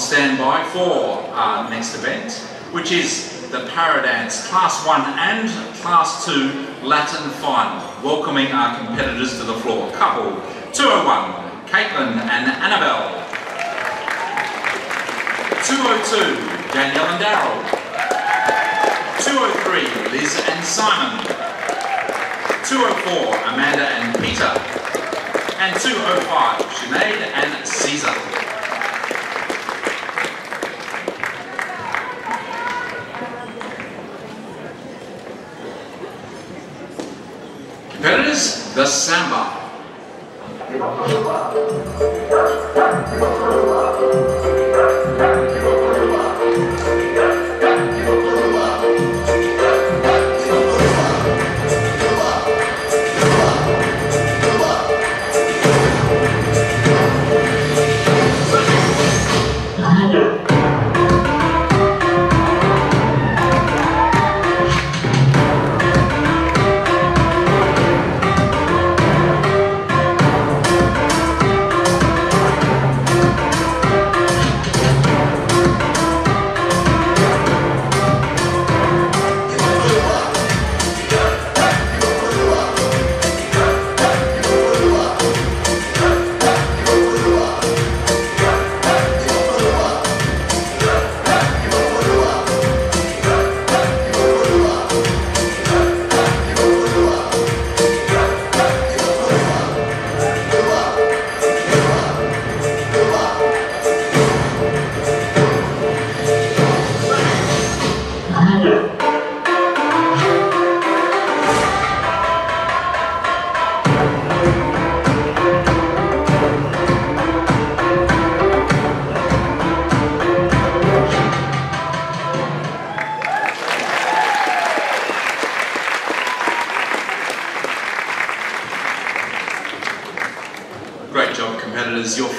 standby for our next event, which is the Paradance Class 1 and Class 2 Latin Final, welcoming our competitors to the floor. Couple 201, Caitlin and Annabelle. 202, Danielle and Daryl. 203, Liz and Simon. 204, Amanda and Peter. And 205, Sinead and Caesar. The Samba.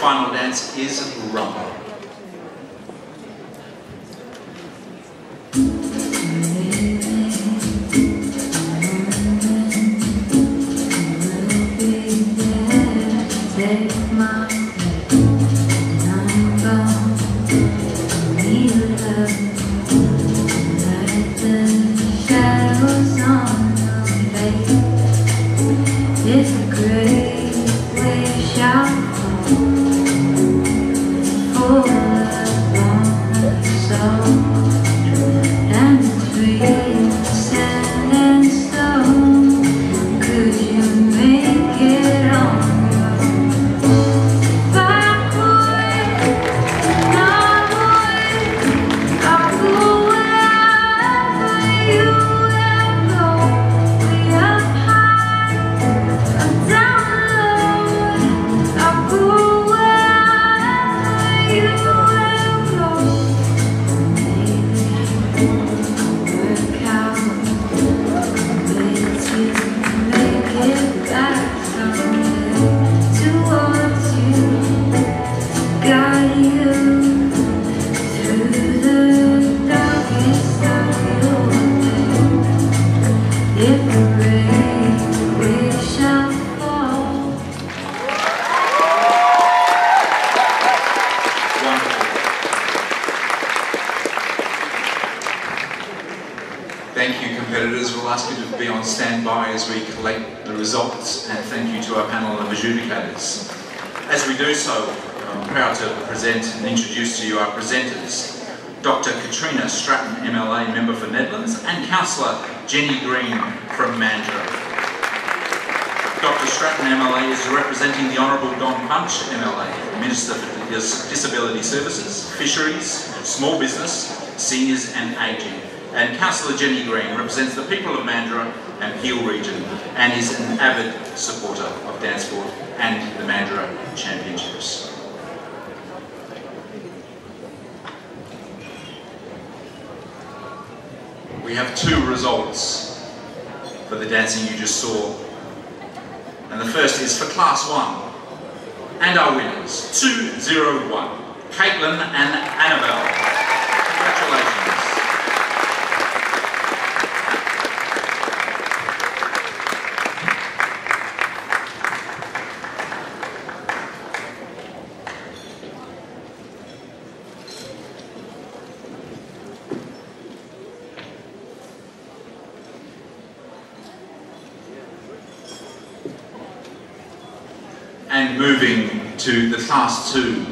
Final dance is Rumba. Thank you, competitors. We'll ask you to be on standby as we collect the results, and thank you to our panel of adjudicators. As we do so, I'm proud to present and introduce to you our presenters. Dr. Katrina Stratton, MLA member for Nedlands, and Councillor Jenny Green from Mandurah. Dr. Stratton MLA is representing the Honourable Don Punch MLA, Minister for Dis- Disability Services, Fisheries, Small Business, Seniors and Ageing. And Councillor Jenny Green represents the people of Mandurah and Peel region and is an avid supporter of DanceSport and the Mandurah Championships. We have two results for the dancing you just saw and the first is for Class 1. And our winners, 201, Caitlin and Annabelle. Congratulations. And moving to the Class 2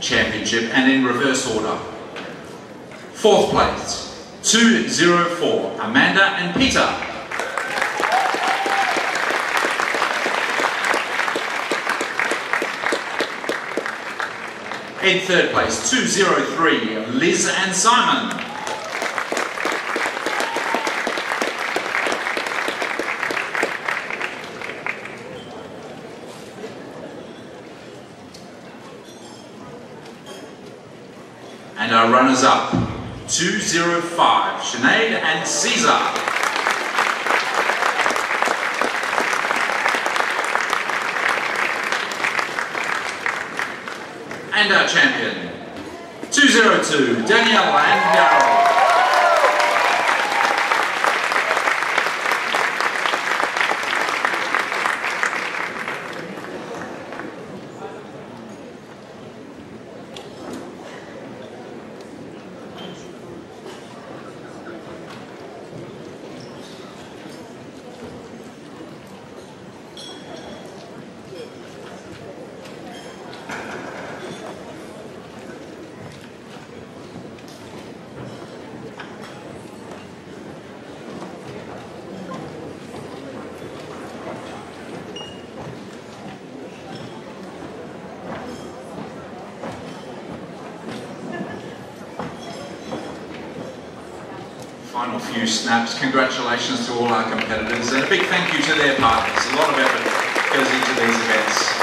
Championship and in reverse order. Fourth place, 204, Amanda and Peter. In third place, 203, Liz and Simon. And our runners up, 205, Sinead and Caesar. And our champion, 202, Danielle and Daryl. Final few snaps. Congratulations to all our competitors and a big thank you to their partners. A lot of effort goes into these events.